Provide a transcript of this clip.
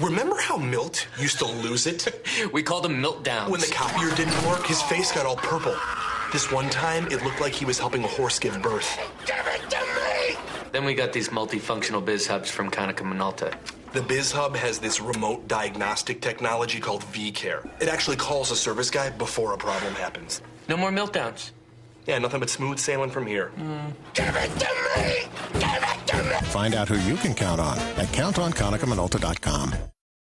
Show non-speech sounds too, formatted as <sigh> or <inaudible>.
Remember how Milt used to lose it? <laughs> we called him Milt Downs. When the copier didn't work, his face got all purple. This one time, it looked like he was helping a horse give birth. Give it to me! Then we got these multifunctional bizhubs from Konica Minolta. The bizhub has this remote diagnostic technology called vCare. It actually calls a service guy before a problem happens. No more meltdowns. Yeah, nothing but smooth sailing from here. Mm. Give it to me! Find out who you can count on at countonKonicaMinolta.com.